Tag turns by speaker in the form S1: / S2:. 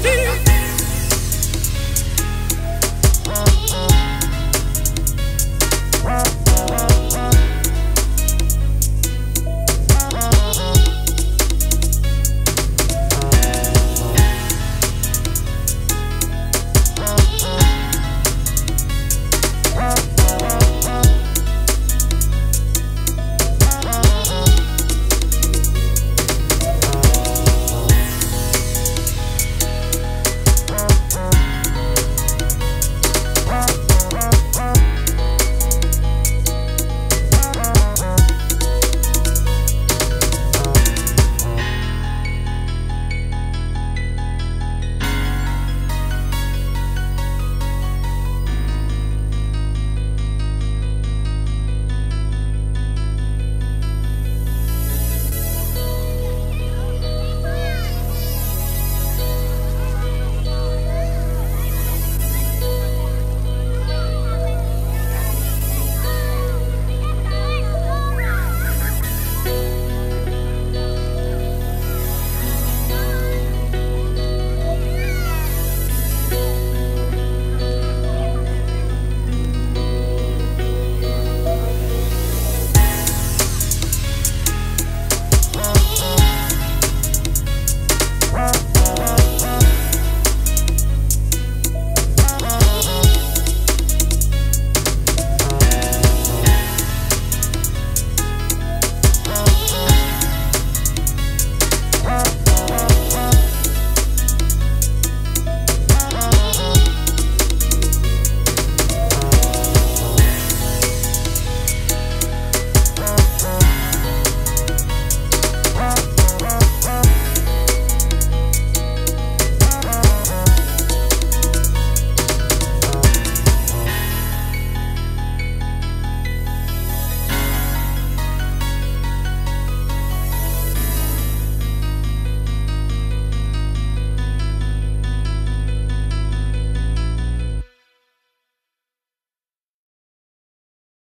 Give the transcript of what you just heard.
S1: What?